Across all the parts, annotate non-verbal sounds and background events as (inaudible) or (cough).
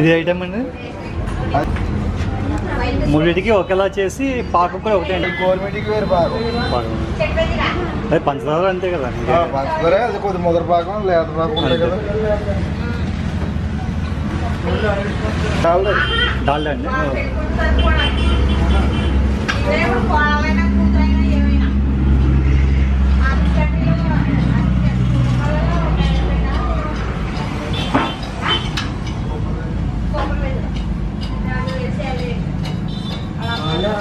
ఇది ఐటమ్ అండి. మూడింటికి ఒకేలా చేసి పాకం కూడా ఒకటే అండి. గవర్నమెంట్కి వేరు పాకం. అదే పంచదార అంతే కదా. ఆ, పంచదార అది కొద్ది ముద్ర పాకం లేత పాకం ఉంటాయి కదా. చాలు డాల్డా అండి.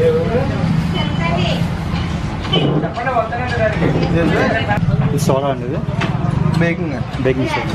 ఏ ఊరు? చెప్పండి సోడా అండి ఇది. Baking baking soda?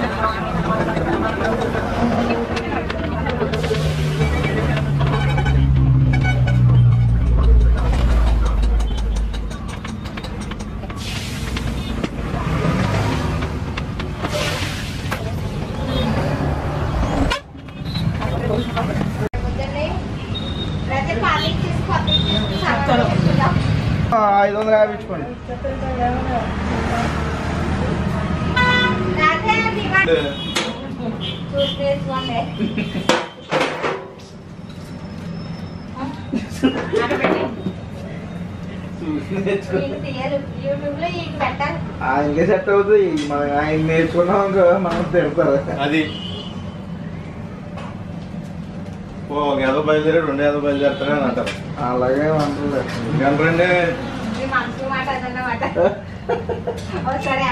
లో ఈ పెట్టాలి ఆయనకే సెట్ అవుతుంది మనం ఆయన నేర్చుకున్నాం మనం తిడతారు. అది. ఓ ఒక ఏదో బయలుదేరి రెండు ఏదో బయలుదేరుతారని అంటారు. అలాగే అంటుంది ఎందుకంటే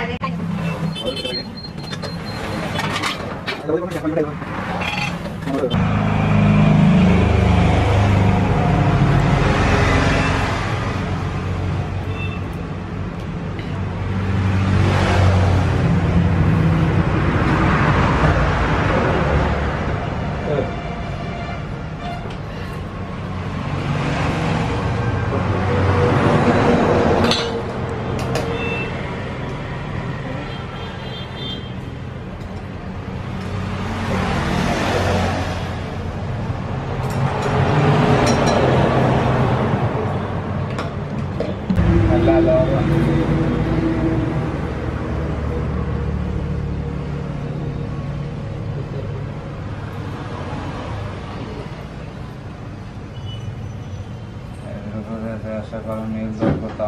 అదే (laughs)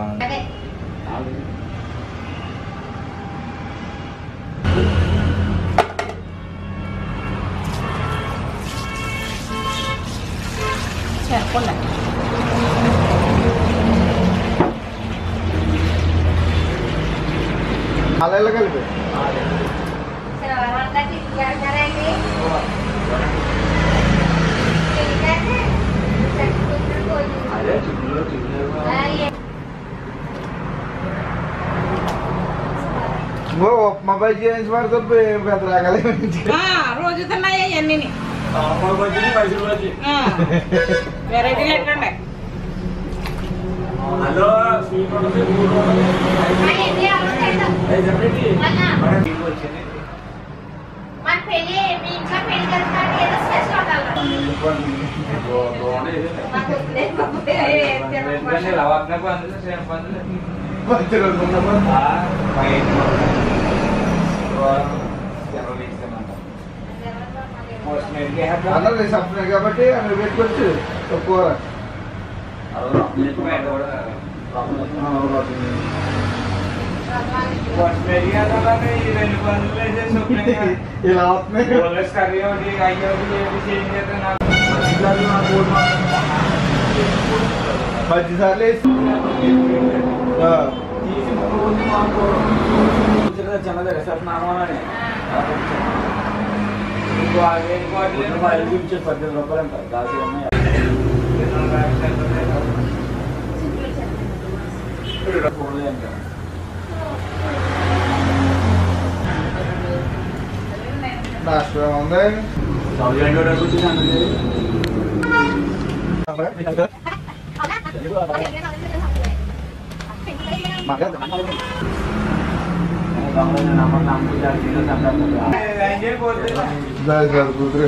doang tahu telepon lah Alay lagal ba? Alay. Salamat na si Tiyan na rin eh. Oo. Alay, ada na, tignan na. Alay. ఇంకో ఉప్మా బజ్జీ చేసి పడుతుంది పెద్ద రకాలే రోజు తిన్నాయి అన్నీ వెరైటీలు ఎట్టండి హలో ఆ, ఎన్ని అవర్స్ చేద్దాం? మన మన పెళ్ళి మీ ఇంట్లో పెళ్లి జరుగుతాడు ఏదో స్పెషల్ ఉండాలి మాకు వద్దులే, మాకు అందరూ సప్లై కాబట్టి అక్కడ పెట్టుకోవచ్చు ఒక కూర ఇలా అవుతున్నాయి పది సార్లు వేసి ఆ. పద్దెనిమిది రూపాయలు అంటారు దాసి ఉన్నాయి కూడలే అంటారు Jangan-jangan putri. Jangan-jangan putri.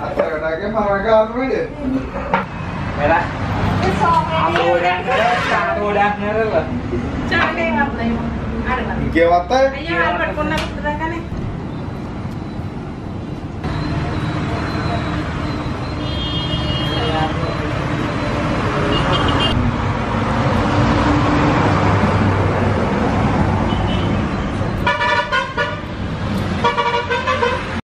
cái maragon mới được Vậy đó À tôi đang thế, cha tôi đang thế là Cha cái gặp này mà Kêu apa? Ayo, Albert, kau nak terangkan.